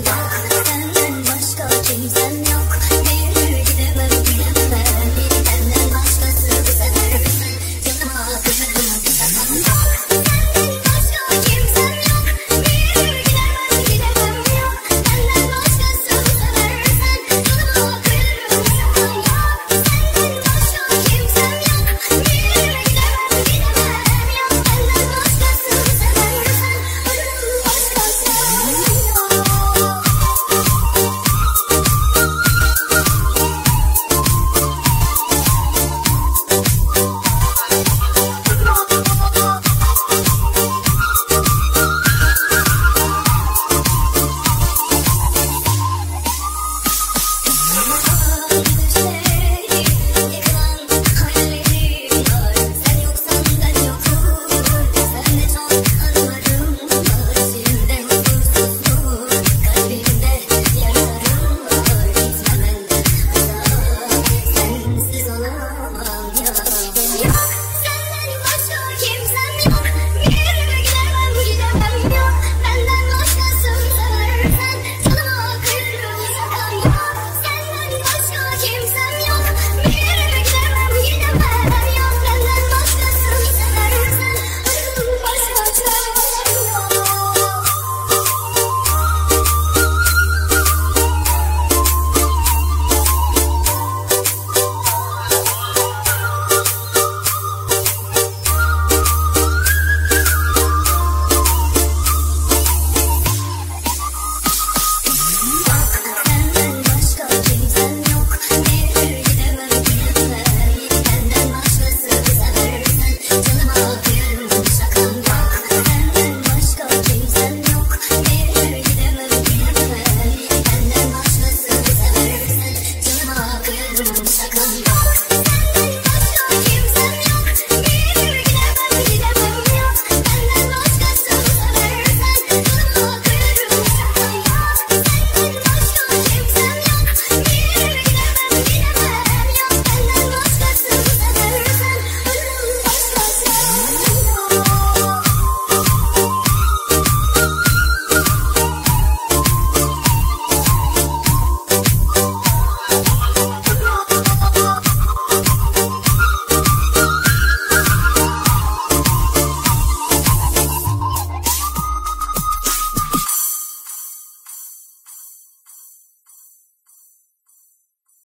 Bye. Box.